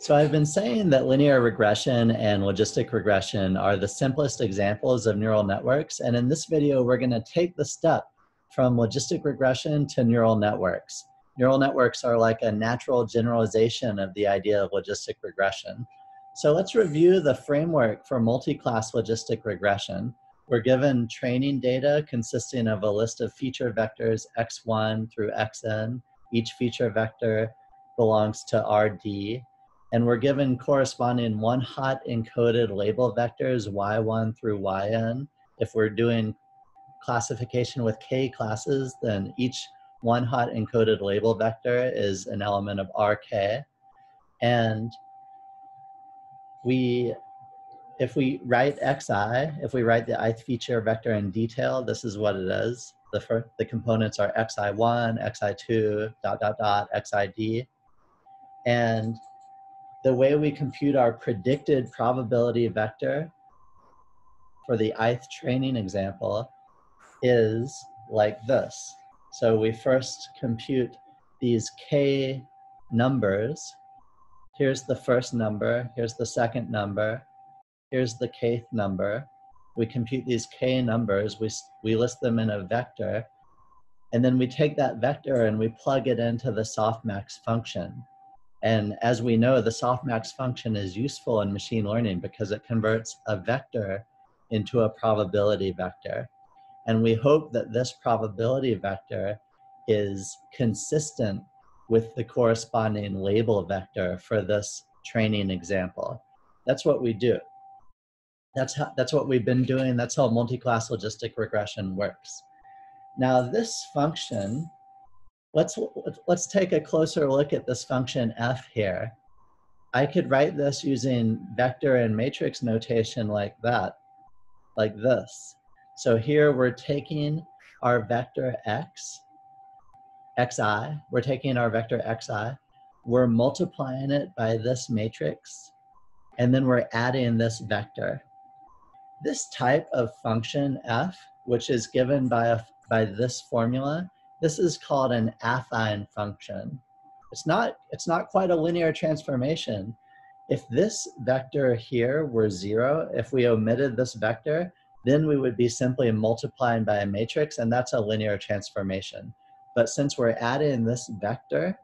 So I've been saying that linear regression and logistic regression are the simplest examples of neural networks. And in this video, we're gonna take the step from logistic regression to neural networks. Neural networks are like a natural generalization of the idea of logistic regression. So let's review the framework for multi-class logistic regression. We're given training data consisting of a list of feature vectors x1 through xn. Each feature vector belongs to RD and we're given corresponding one hot encoded label vectors y1 through yn. If we're doing classification with k classes, then each one hot encoded label vector is an element of rk. And we, if we write xi, if we write the ith feature vector in detail, this is what it is. The, first, the components are xi1, xi2, dot, dot, dot, xid. And the way we compute our predicted probability vector for the ith training example is like this. So we first compute these k numbers. Here's the first number, here's the second number, here's the kth number. We compute these k numbers, we, we list them in a vector, and then we take that vector and we plug it into the softmax function. And as we know, the softmax function is useful in machine learning because it converts a vector into a probability vector. And we hope that this probability vector is consistent with the corresponding label vector for this training example. That's what we do. That's, how, that's what we've been doing. That's how multi-class logistic regression works. Now this function Let's, let's take a closer look at this function f here. I could write this using vector and matrix notation like that, like this. So here we're taking our vector x, xi, we're taking our vector xi, we're multiplying it by this matrix, and then we're adding this vector. This type of function f, which is given by, a, by this formula, this is called an affine function. It's not, it's not quite a linear transformation. If this vector here were zero, if we omitted this vector, then we would be simply multiplying by a matrix and that's a linear transformation. But since we're adding this vector,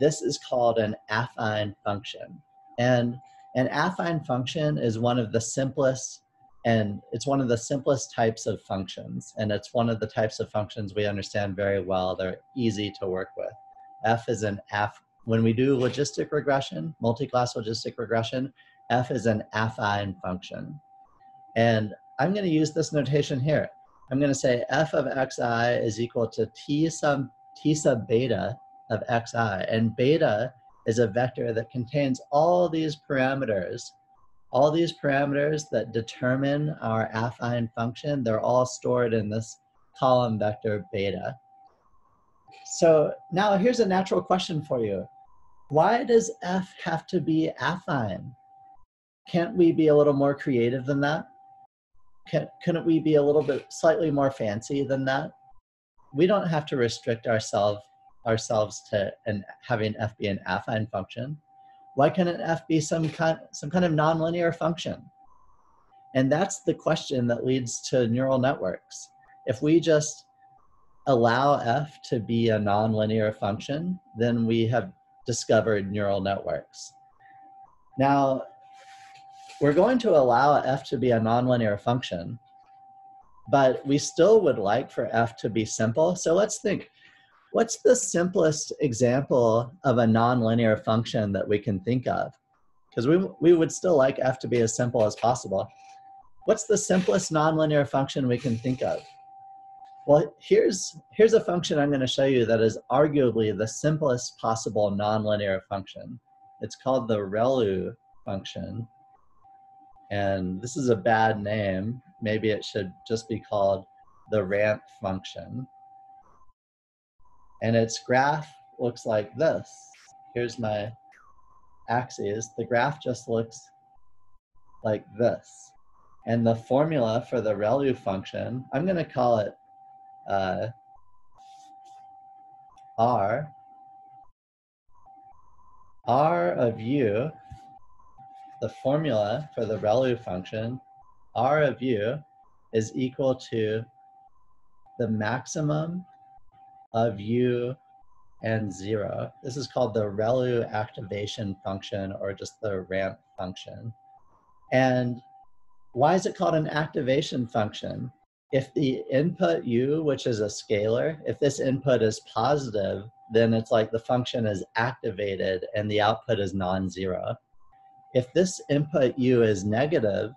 this is called an affine function. And an affine function is one of the simplest and it's one of the simplest types of functions. And it's one of the types of functions we understand very well. They're easy to work with. F is an F. When we do logistic regression, multi-class logistic regression, F is an affine function. And I'm going to use this notation here. I'm going to say f of xi is equal to t sub, t sub beta of xi. And beta is a vector that contains all these parameters all these parameters that determine our affine function, they're all stored in this column vector beta. So now here's a natural question for you. Why does f have to be affine? Can't we be a little more creative than that? Can, couldn't we be a little bit slightly more fancy than that? We don't have to restrict ourselves ourselves to an, having f be an affine function. Why an f be some kind, some kind of nonlinear function? And that's the question that leads to neural networks. If we just allow f to be a nonlinear function, then we have discovered neural networks. Now, we're going to allow f to be a nonlinear function, but we still would like for f to be simple. So let's think, What's the simplest example of a nonlinear function that we can think of? Because we, we would still like f to be as simple as possible. What's the simplest nonlinear function we can think of? Well, here's, here's a function I'm going to show you that is arguably the simplest possible nonlinear function. It's called the ReLU function. And this is a bad name. Maybe it should just be called the ramp function. And its graph looks like this. Here's my axes. The graph just looks like this. And the formula for the ReLU function, I'm going to call it uh, R. R of u, the formula for the ReLU function, R of u is equal to the maximum of u and zero. This is called the ReLU activation function or just the ramp function. And why is it called an activation function? If the input u, which is a scalar, if this input is positive, then it's like the function is activated and the output is non-zero. If this input u is negative,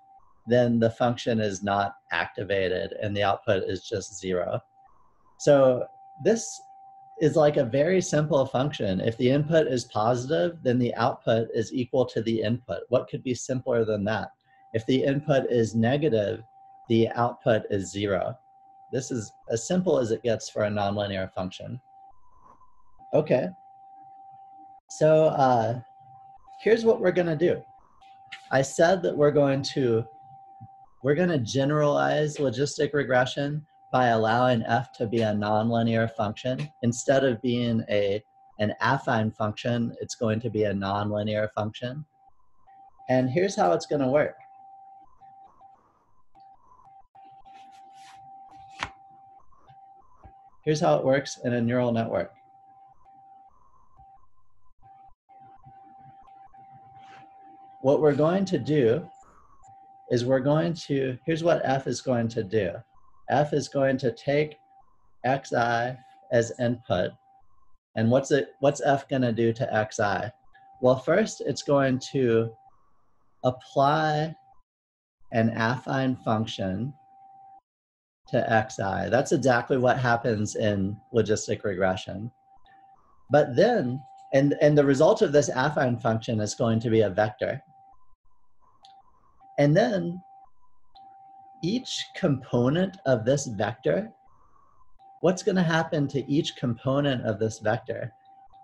then the function is not activated and the output is just zero. So this is like a very simple function. If the input is positive, then the output is equal to the input. What could be simpler than that? If the input is negative, the output is zero. This is as simple as it gets for a nonlinear function. Okay. So uh, here's what we're gonna do. I said that we're going to we're to generalize logistic regression by allowing f to be a nonlinear function. Instead of being a, an affine function, it's going to be a nonlinear function. And here's how it's going to work. Here's how it works in a neural network. What we're going to do is we're going to, here's what f is going to do f is going to take xi as input. And what's it? What's f going to do to xi? Well, first it's going to apply an affine function to xi. That's exactly what happens in logistic regression. But then, and, and the result of this affine function is going to be a vector. And then each component of this vector, what's going to happen to each component of this vector?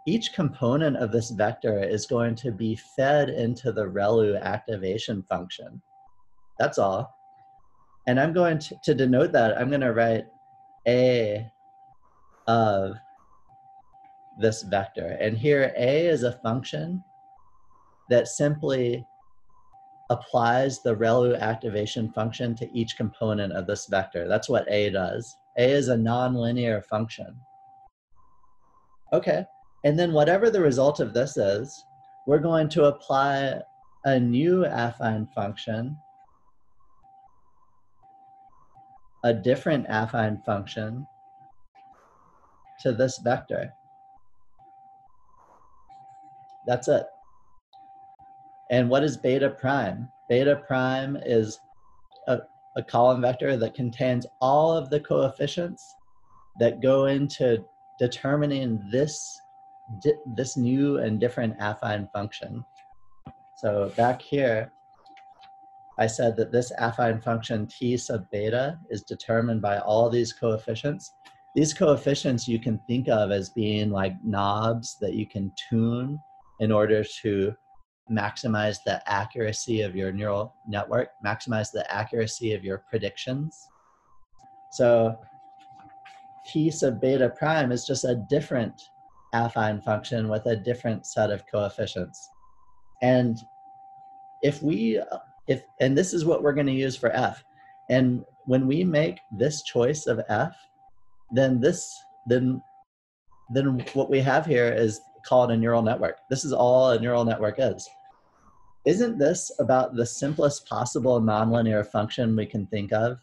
Each component of this vector is going to be fed into the ReLU activation function. That's all. And I'm going to, to denote that, I'm going to write A of this vector. And here A is a function that simply applies the ReLU activation function to each component of this vector. That's what A does. A is a nonlinear function. Okay, and then whatever the result of this is, we're going to apply a new affine function, a different affine function to this vector. That's it. And what is beta prime? Beta prime is a, a column vector that contains all of the coefficients that go into determining this, this new and different affine function. So back here, I said that this affine function t sub beta is determined by all these coefficients. These coefficients you can think of as being like knobs that you can tune in order to maximize the accuracy of your neural network, maximize the accuracy of your predictions. So t sub beta prime is just a different affine function with a different set of coefficients. And if we, if, and this is what we're gonna use for f. And when we make this choice of f, then this, then, then what we have here is called a neural network. This is all a neural network is isn't this about the simplest possible nonlinear function we can think of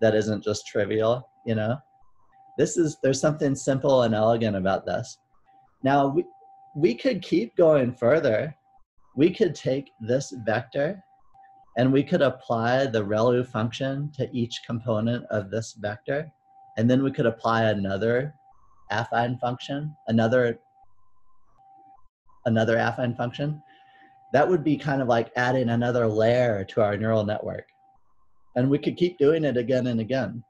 that isn't just trivial, you know? This is, there's something simple and elegant about this. Now, we, we could keep going further. We could take this vector and we could apply the ReLU function to each component of this vector. And then we could apply another affine function, another, another affine function that would be kind of like adding another layer to our neural network. And we could keep doing it again and again.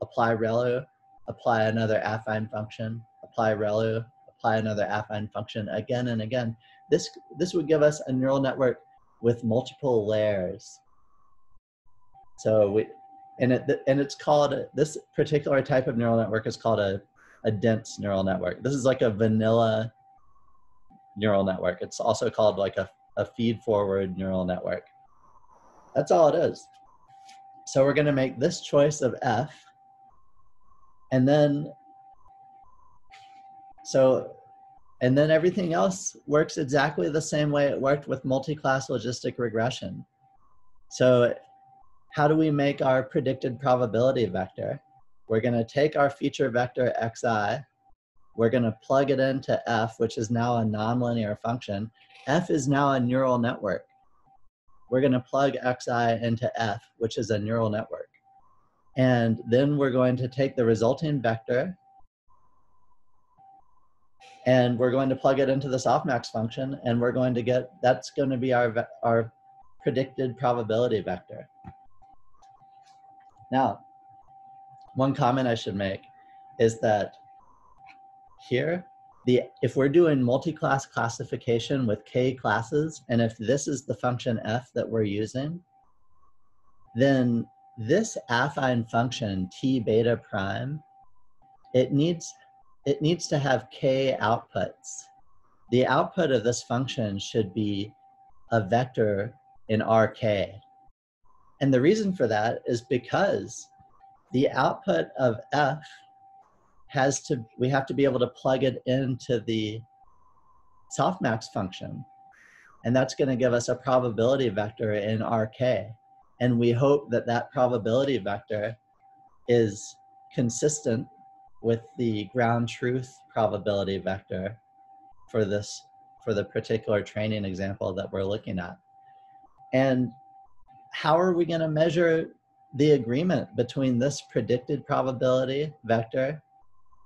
Apply ReLU, apply another affine function, apply ReLU, apply another affine function again and again. This, this would give us a neural network with multiple layers. So we, and, it, and it's called, this particular type of neural network is called a, a dense neural network. This is like a vanilla neural network. It's also called like a, a feed forward neural network. That's all it is. So we're going to make this choice of F. And then, so, and then everything else works exactly the same way it worked with multi-class logistic regression. So how do we make our predicted probability vector? We're going to take our feature vector xi, we're going to plug it into f, which is now a nonlinear function. f is now a neural network. We're going to plug xi into f, which is a neural network. And then we're going to take the resulting vector and we're going to plug it into the softmax function and we're going to get, that's going to be our, our predicted probability vector. Now, one comment I should make is that here, the if we're doing multi-class classification with k classes, and if this is the function f that we're using, then this affine function t beta prime, it needs it needs to have k outputs. The output of this function should be a vector in rk. And the reason for that is because the output of f has to, we have to be able to plug it into the softmax function. And that's gonna give us a probability vector in RK. And we hope that that probability vector is consistent with the ground truth probability vector for this, for the particular training example that we're looking at. And how are we gonna measure the agreement between this predicted probability vector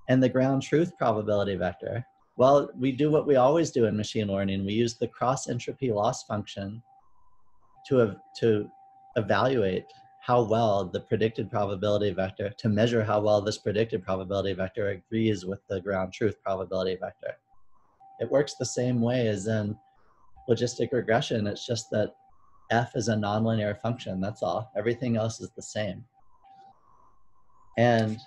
and the ground truth probability vector? Well, we do what we always do in machine learning. We use the cross entropy loss function to, to evaluate how well the predicted probability vector, to measure how well this predicted probability vector agrees with the ground truth probability vector. It works the same way as in logistic regression. It's just that f is a nonlinear function, that's all. Everything else is the same. And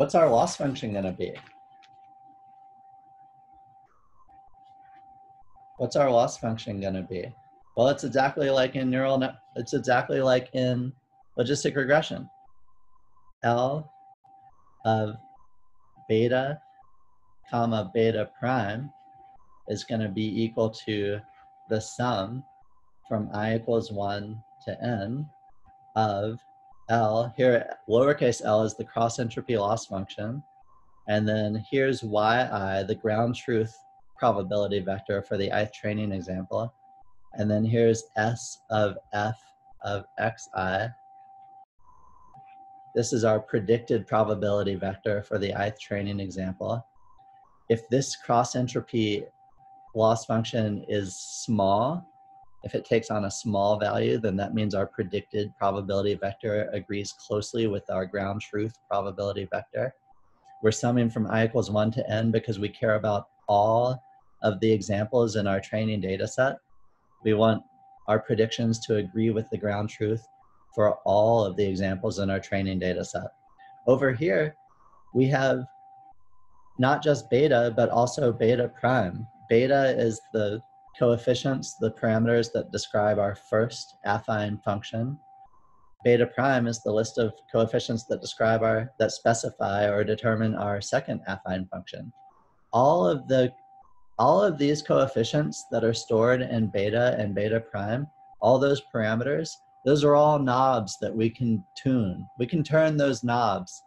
what's our loss function gonna be? What's our loss function gonna be? Well, it's exactly like in neural net, it's exactly like in logistic regression. L of beta comma beta prime is gonna be equal to the sum from i equals 1 to n of L. Here, lowercase l is the cross entropy loss function. And then here's yi, the ground truth probability vector for the ith training example. And then here's s of f of xi. This is our predicted probability vector for the ith training example. If this cross entropy loss function is small, if it takes on a small value, then that means our predicted probability vector agrees closely with our ground truth probability vector. We're summing from i equals 1 to n because we care about all of the examples in our training data set. We want our predictions to agree with the ground truth for all of the examples in our training data set. Over here, we have not just beta, but also beta prime. Beta is the coefficients, the parameters that describe our first affine function. Beta prime is the list of coefficients that describe our, that specify or determine our second affine function. All of the, all of these coefficients that are stored in beta and beta prime, all those parameters, those are all knobs that we can tune. We can turn those knobs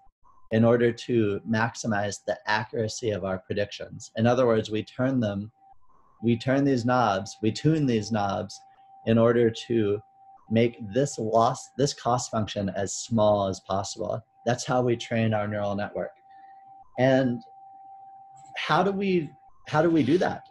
in order to maximize the accuracy of our predictions. In other words, we turn them we turn these knobs, we tune these knobs in order to make this loss, this cost function as small as possible. That's how we train our neural network. And how do we, how do we do that?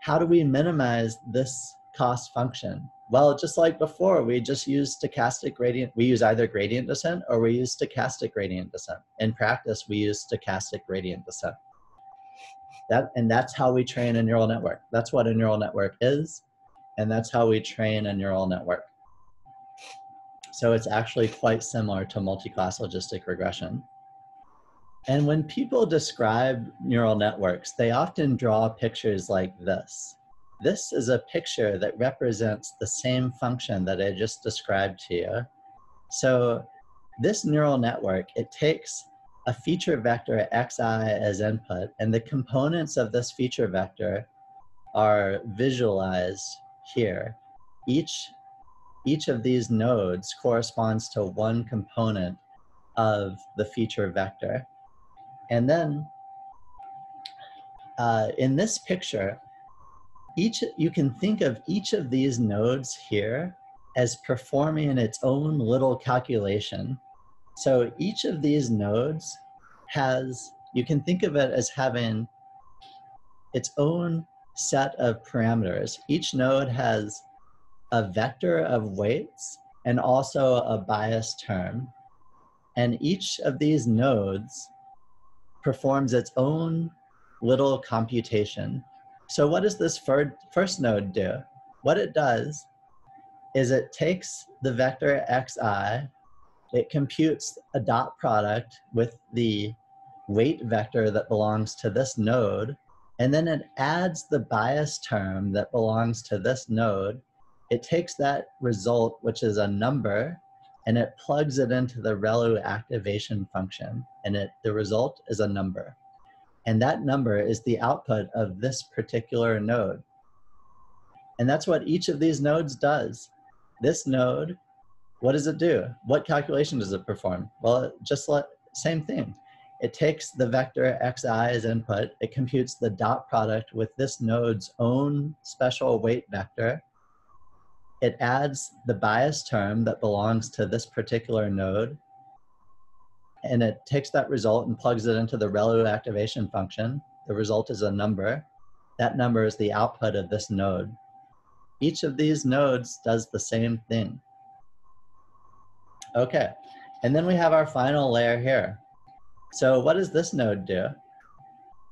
How do we minimize this cost function? Well, just like before, we just use stochastic gradient. We use either gradient descent or we use stochastic gradient descent. In practice, we use stochastic gradient descent. That, and that's how we train a neural network. That's what a neural network is, and that's how we train a neural network. So it's actually quite similar to multi-class logistic regression. And when people describe neural networks, they often draw pictures like this. This is a picture that represents the same function that I just described to you. So this neural network, it takes a feature vector xi as input, and the components of this feature vector are visualized here. Each, each of these nodes corresponds to one component of the feature vector. And then uh, in this picture, each you can think of each of these nodes here as performing its own little calculation. So each of these nodes has, you can think of it as having its own set of parameters. Each node has a vector of weights and also a bias term. And each of these nodes performs its own little computation. So what does this first node do? What it does is it takes the vector xi, it computes a dot product with the weight vector that belongs to this node, and then it adds the bias term that belongs to this node. It takes that result, which is a number, and it plugs it into the ReLU activation function, and it, the result is a number. And that number is the output of this particular node. And that's what each of these nodes does. This node, what does it do? What calculation does it perform? Well, just let, same thing. It takes the vector xi as input, it computes the dot product with this node's own special weight vector, it adds the bias term that belongs to this particular node, and it takes that result and plugs it into the ReLU activation function. The result is a number. That number is the output of this node. Each of these nodes does the same thing. Okay, and then we have our final layer here. So what does this node do?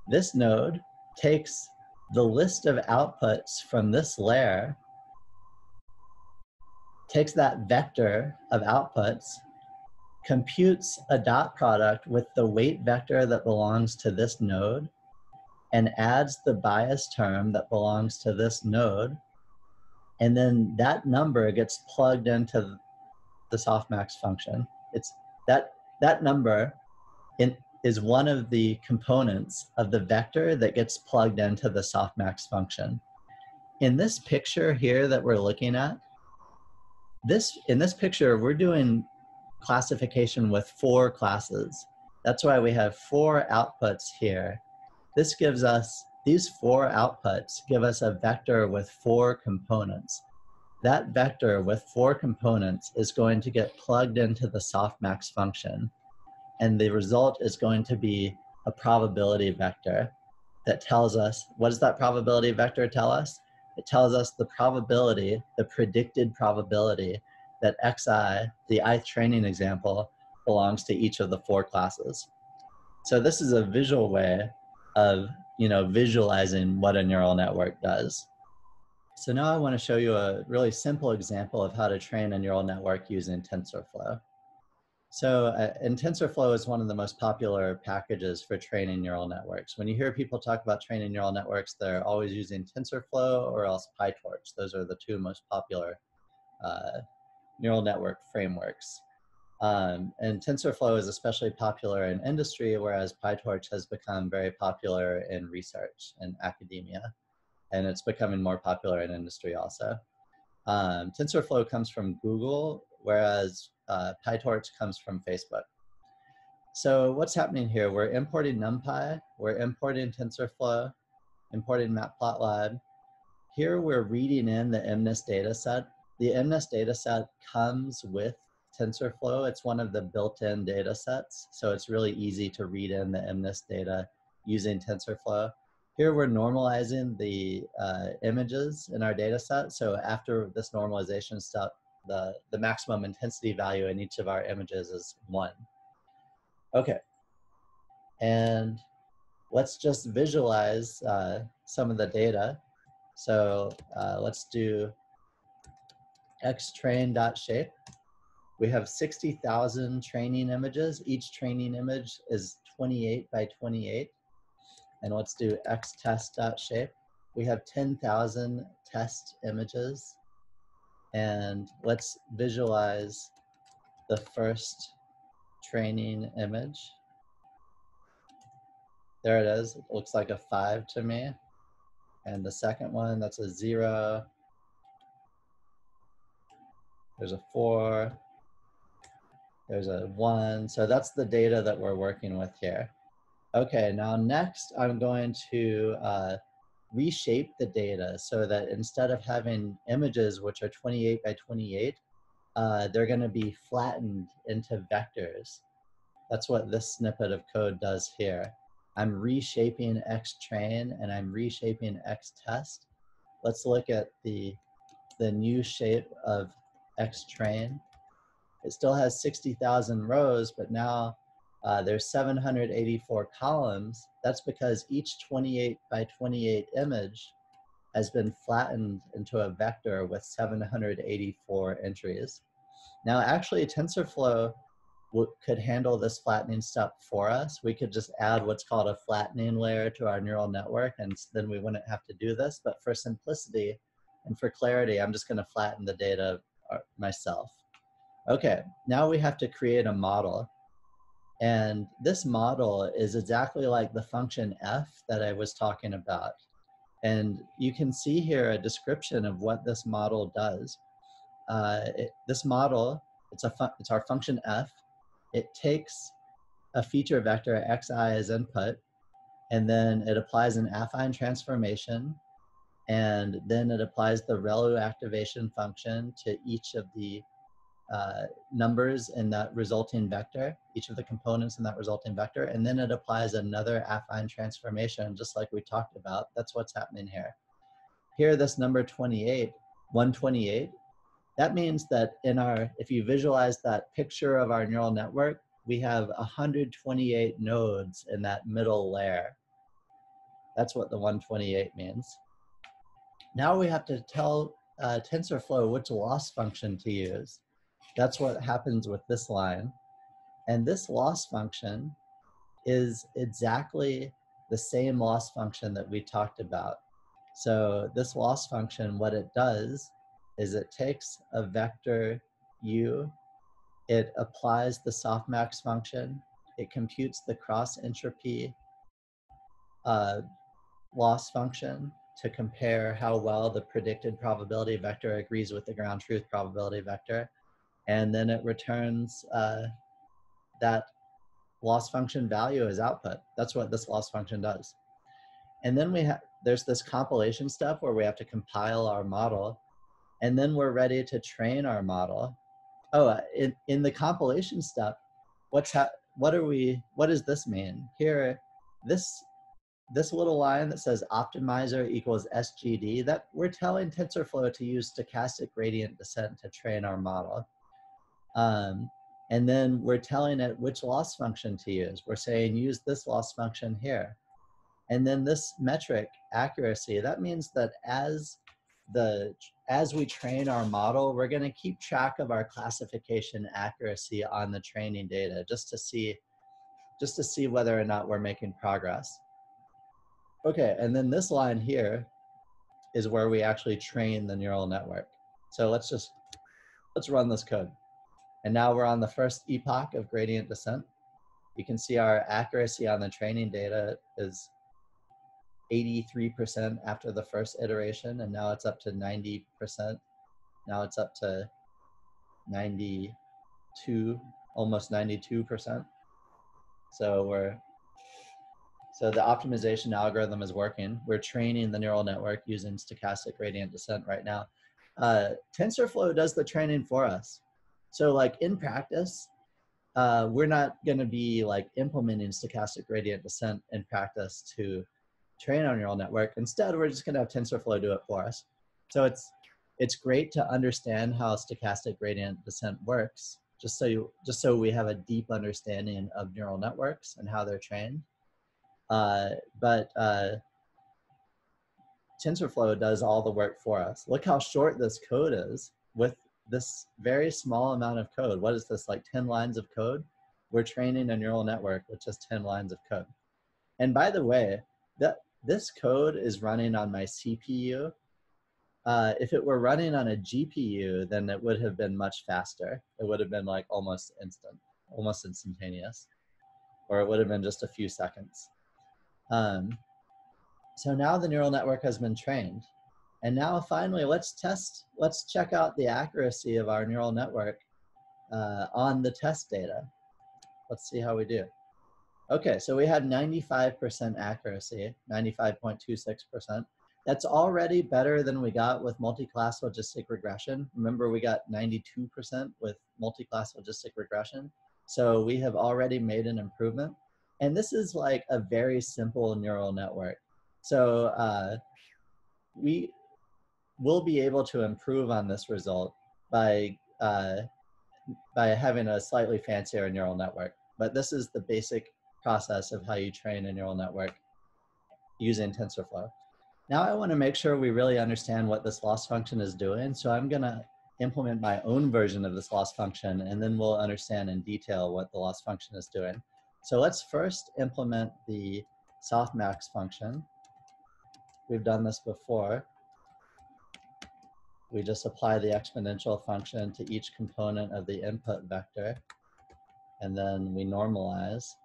This node takes the list of outputs from this layer takes that vector of outputs, computes a dot product with the weight vector that belongs to this node, and adds the bias term that belongs to this node. And then that number gets plugged into the softmax function. It's that, that number in, is one of the components of the vector that gets plugged into the softmax function. In this picture here that we're looking at, this in this picture, we're doing classification with four classes. That's why we have four outputs here. This gives us, these four outputs give us a vector with four components. That vector with four components is going to get plugged into the softmax function. And the result is going to be a probability vector that tells us, what does that probability vector tell us? it tells us the probability, the predicted probability that xi, the ith training example, belongs to each of the four classes. So this is a visual way of you know, visualizing what a neural network does. So now I want to show you a really simple example of how to train a neural network using TensorFlow. So uh, and TensorFlow is one of the most popular packages for training neural networks. When you hear people talk about training neural networks, they're always using TensorFlow or else PyTorch. Those are the two most popular uh, neural network frameworks. Um, and TensorFlow is especially popular in industry, whereas PyTorch has become very popular in research and academia. And it's becoming more popular in industry also. Um, TensorFlow comes from Google, whereas uh, PyTorch comes from Facebook. So what's happening here? We're importing NumPy, we're importing TensorFlow, importing Matplotlib. Here we're reading in the MNIST dataset. The MNIST dataset comes with TensorFlow. It's one of the built-in data sets, so it's really easy to read in the MNIST data using TensorFlow. Here we're normalizing the uh, images in our data set. So after this normalization step, the, the maximum intensity value in each of our images is one. Okay, and let's just visualize uh, some of the data. So uh, let's do xtrain.shape. We have 60,000 training images. Each training image is 28 by 28. And let's do xtest.shape. We have 10,000 test images. And let's visualize the first training image. There it is. It looks like a five to me. And the second one, that's a zero. There's a four. There's a one. So that's the data that we're working with here. Okay, now next I'm going to uh, reshape the data so that instead of having images which are 28 by 28, uh, they're going to be flattened into vectors. That's what this snippet of code does here. I'm reshaping xtrain and I'm reshaping xtest. Let's look at the, the new shape of xtrain. It still has 60,000 rows, but now uh, there's 784 columns. That's because each 28 by 28 image has been flattened into a vector with 784 entries. Now, actually, TensorFlow could handle this flattening step for us. We could just add what's called a flattening layer to our neural network and then we wouldn't have to do this. But for simplicity and for clarity, I'm just gonna flatten the data uh, myself. Okay, now we have to create a model. And this model is exactly like the function f that I was talking about. And you can see here a description of what this model does. Uh, it, this model, it's, a it's our function f, it takes a feature vector xi as input, and then it applies an affine transformation, and then it applies the ReLU activation function to each of the uh, numbers in that resulting vector, each of the components in that resulting vector, and then it applies another affine transformation, just like we talked about. That's what's happening here. Here, this number 28, 128, that means that in our, if you visualize that picture of our neural network, we have 128 nodes in that middle layer. That's what the 128 means. Now we have to tell uh, TensorFlow which loss function to use. That's what happens with this line. And this loss function is exactly the same loss function that we talked about. So this loss function, what it does is it takes a vector u, it applies the softmax function, it computes the cross entropy uh, loss function to compare how well the predicted probability vector agrees with the ground truth probability vector. And then it returns uh, that loss function value as output. That's what this loss function does. And then we have, there's this compilation step where we have to compile our model and then we're ready to train our model. Oh, uh, in, in the compilation step, what's ha what are we, what does this mean? Here, this, this little line that says optimizer equals SGD, that we're telling TensorFlow to use stochastic gradient descent to train our model. Um, and then we're telling it which loss function to use. We're saying use this loss function here. And then this metric accuracy, that means that as the as we train our model, we're going to keep track of our classification accuracy on the training data just to see just to see whether or not we're making progress. Okay, and then this line here is where we actually train the neural network. So let's just let's run this code. And now we're on the first epoch of gradient descent. You can see our accuracy on the training data is 83% after the first iteration, and now it's up to 90%. Now it's up to 92, almost 92%. So we're, so the optimization algorithm is working. We're training the neural network using stochastic gradient descent right now. Uh, TensorFlow does the training for us. So like in practice, uh, we're not gonna be like implementing stochastic gradient descent in practice to train our neural network. Instead, we're just going to have TensorFlow do it for us. So it's it's great to understand how stochastic gradient descent works, just so you just so we have a deep understanding of neural networks and how they're trained. Uh, but uh, TensorFlow does all the work for us. Look how short this code is with this very small amount of code. What is this, like 10 lines of code? we're training a neural network with just 10 lines of code. And by the way, that this code is running on my CPU. Uh, if it were running on a GPU, then it would have been much faster. It would have been like almost instant, almost instantaneous, or it would have been just a few seconds. Um, so now the neural network has been trained. And now finally, let's test, let's check out the accuracy of our neural network uh, on the test data. Let's see how we do. Okay, so we had 95% accuracy, 95.26%. That's already better than we got with multi-class logistic regression. Remember, we got 92% with multi-class logistic regression. So we have already made an improvement. And this is like a very simple neural network. So uh, we will be able to improve on this result by, uh, by having a slightly fancier neural network. But this is the basic process of how you train a neural network using TensorFlow. Now I want to make sure we really understand what this loss function is doing. So I'm going to implement my own version of this loss function, and then we'll understand in detail what the loss function is doing. So let's first implement the softmax function. We've done this before. We just apply the exponential function to each component of the input vector, and then we normalize.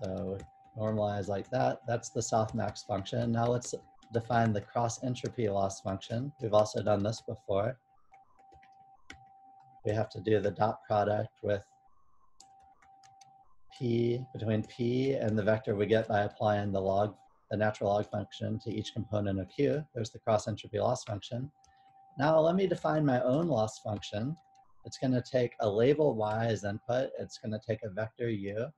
So normalize like that. That's the softmax function. Now let's define the cross entropy loss function. We've also done this before. We have to do the dot product with p between p and the vector we get by applying the log, the natural log function to each component of q. There's the cross entropy loss function. Now let me define my own loss function. It's going to take a label y as input. It's going to take a vector u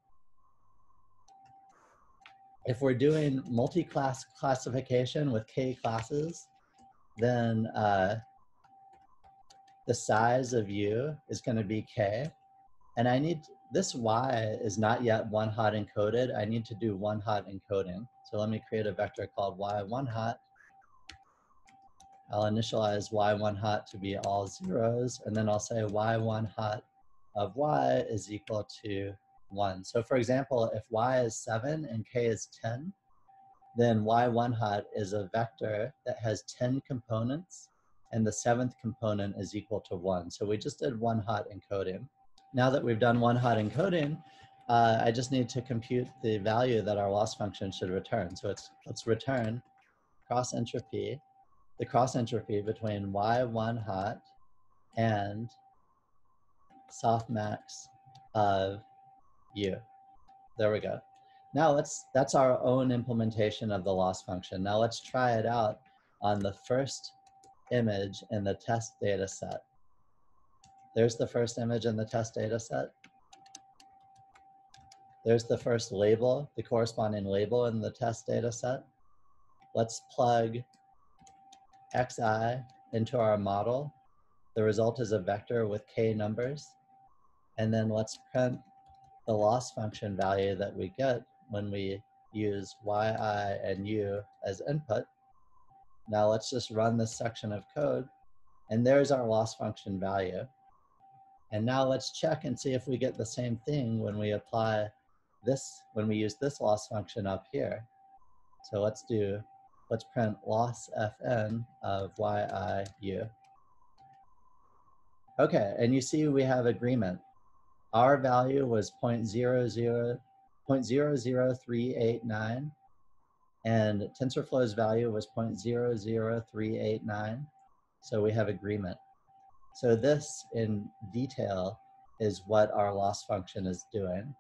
if we're doing multi-class classification with k classes, then uh, the size of u is going to be k. And I need, this y is not yet one hot encoded. I need to do one hot encoding. So let me create a vector called y one hot. I'll initialize y one hot to be all zeros, and then I'll say y one hot of y is equal to 1. So for example, if y is 7 and k is 10, then y1 hot is a vector that has 10 components and the seventh component is equal to 1. So we just did one hot encoding. Now that we've done one hot encoding, uh, I just need to compute the value that our loss function should return. So it's, let's return cross entropy, the cross entropy between y1 hot and softmax of u. There we go. Now let's, that's our own implementation of the loss function. Now let's try it out on the first image in the test data set. There's the first image in the test data set. There's the first label, the corresponding label in the test data set. Let's plug xi into our model. The result is a vector with k numbers. And then let's print the loss function value that we get when we use yi and u as input. Now let's just run this section of code and there's our loss function value. And now let's check and see if we get the same thing when we apply this, when we use this loss function up here. So let's do, let's print loss fn of yiu. Okay, and you see we have agreement. Our value was 0.00, 0.00389 and TensorFlow's value was 0.00389. So we have agreement. So this in detail is what our loss function is doing.